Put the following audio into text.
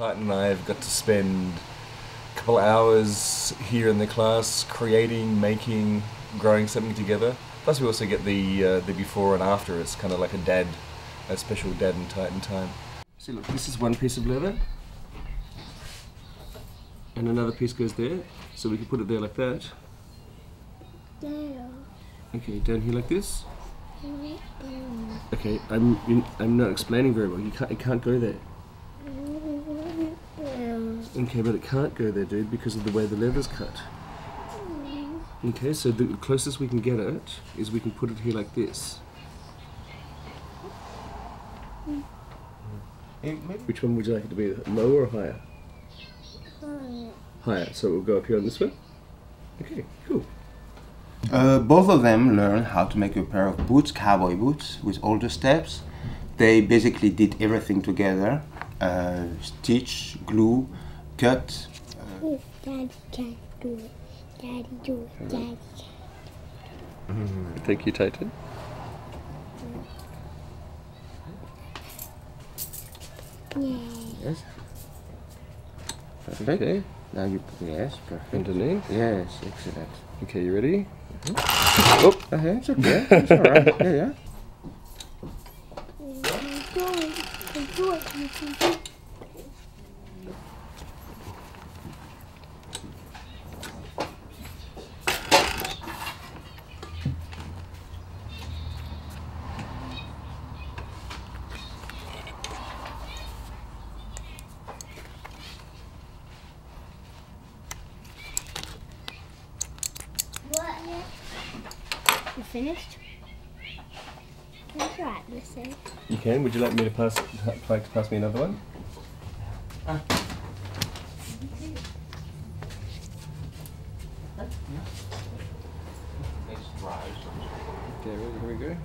Titan and I have got to spend a couple of hours here in the class creating, making, growing something together. Plus, we also get the uh, the before and after. It's kind of like a dad, a special dad and Titan time. See, look, this is one piece of leather, and another piece goes there, so we can put it there like that. Okay, down here like this. Okay, I'm I'm not explaining very well. You can't it can't go there. Okay, but it can't go there, dude, because of the way the leather's cut. Okay, so the closest we can get it is we can put it here like this. Which one would you like it to be, lower or higher? Higher, so we'll go up here on this one? Okay, cool. Uh, both of them learned how to make a pair of boots, cowboy boots, with all the steps. They basically did everything together uh, stitch, glue, cut. Daddy can't do it. Daddy do it. Daddy can't. Thank you, Titan. Yeah. Yes. Perfect. Okay, Now you, yes, perfect. underneath. Yes, excellent. Okay, you ready? Mm-hmm. Oh, okay, it's okay. It's alright. Yeah, yeah. You can do it. You can do it. You can do it. What? You finished? Can I try it this? You can. Would you like me to pass? Like to pass me another one? Ah. Okay, ready? Here we go.